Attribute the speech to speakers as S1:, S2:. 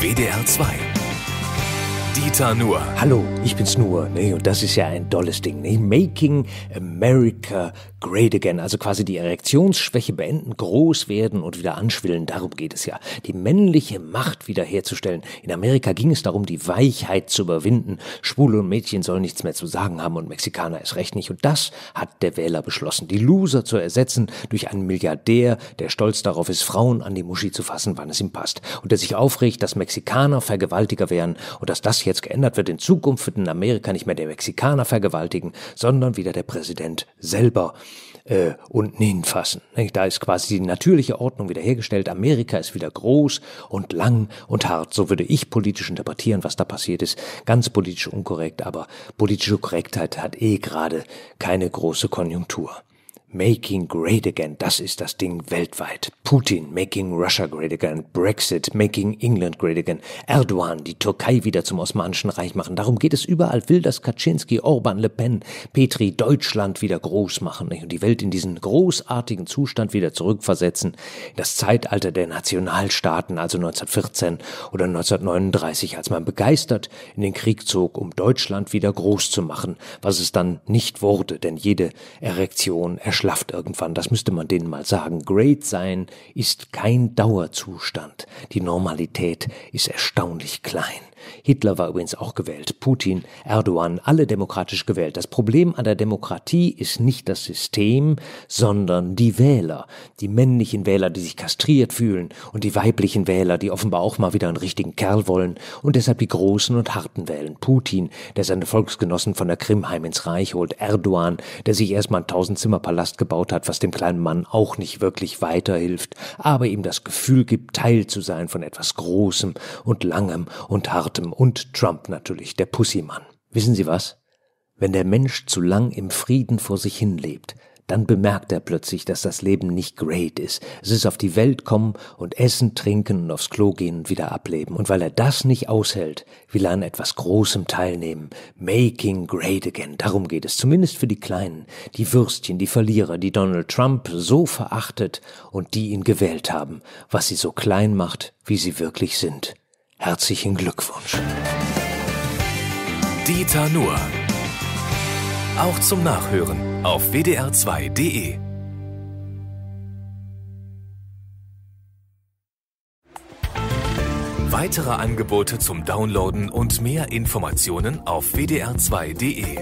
S1: WDR 2 Dieter Nuhr.
S2: Hallo, ich bin's nur. Ne? Und das ist ja ein tolles Ding. Ne? Making America Great Again. Also quasi die Erektionsschwäche beenden, groß werden und wieder anschwillen. Darum geht es ja. Die männliche Macht wiederherzustellen. In Amerika ging es darum, die Weichheit zu überwinden. Schwule und Mädchen sollen nichts mehr zu sagen haben und Mexikaner ist recht nicht. Und das hat der Wähler beschlossen. Die Loser zu ersetzen durch einen Milliardär, der stolz darauf ist, Frauen an die Muschi zu fassen, wann es ihm passt. Und der sich aufregt, dass Mexikaner Vergewaltiger wären und dass das jetzt geändert wird. In Zukunft wird in Amerika nicht mehr der Mexikaner vergewaltigen, sondern wieder der Präsident selber äh, unten hinfassen. Da ist quasi die natürliche Ordnung wiederhergestellt. Amerika ist wieder groß und lang und hart. So würde ich politisch interpretieren, was da passiert ist. Ganz politisch unkorrekt, aber politische Korrektheit hat eh gerade keine große Konjunktur. Making Great Again, das ist das Ding weltweit. Putin, Making Russia Great Again, Brexit, Making England Great Again, Erdogan, die Türkei wieder zum Osmanischen Reich machen. Darum geht es überall. Will das Kaczynski, Orban, Le Pen, Petri, Deutschland wieder groß machen und die Welt in diesen großartigen Zustand wieder zurückversetzen. Das Zeitalter der Nationalstaaten, also 1914 oder 1939, als man begeistert in den Krieg zog, um Deutschland wieder groß zu machen, was es dann nicht wurde, denn jede Erektion erschlafft irgendwann, das müsste man denen mal sagen. Great sein ist kein Dauerzustand. Die Normalität ist erstaunlich klein. Hitler war übrigens auch gewählt, Putin, Erdogan, alle demokratisch gewählt. Das Problem an der Demokratie ist nicht das System, sondern die Wähler, die männlichen Wähler, die sich kastriert fühlen und die weiblichen Wähler, die offenbar auch mal wieder einen richtigen Kerl wollen und deshalb die Großen und Harten wählen. Putin, der seine Volksgenossen von der Krim heim ins Reich holt, Erdogan, der sich erstmal einen Tausend-Zimmer-Palast gebaut hat, was dem kleinen Mann auch nicht wirklich weiterhilft, aber ihm das Gefühl gibt, Teil zu sein von etwas Großem und Langem und Hartem Hartem und Trump natürlich, der Pussymann. Wissen Sie was? Wenn der Mensch zu lang im Frieden vor sich hin lebt, dann bemerkt er plötzlich, dass das Leben nicht great ist. Es ist auf die Welt kommen und essen, trinken und aufs Klo gehen und wieder ableben. Und weil er das nicht aushält, will er an etwas Großem teilnehmen. Making great again. Darum geht es. Zumindest für die Kleinen. Die Würstchen, die Verlierer, die Donald Trump so verachtet und die ihn gewählt haben. Was sie so klein macht, wie sie wirklich sind. Herzlichen Glückwunsch.
S1: Dieter Nuhr. Auch zum Nachhören auf wdr2.de. Weitere Angebote zum Downloaden und mehr Informationen auf wdr2.de.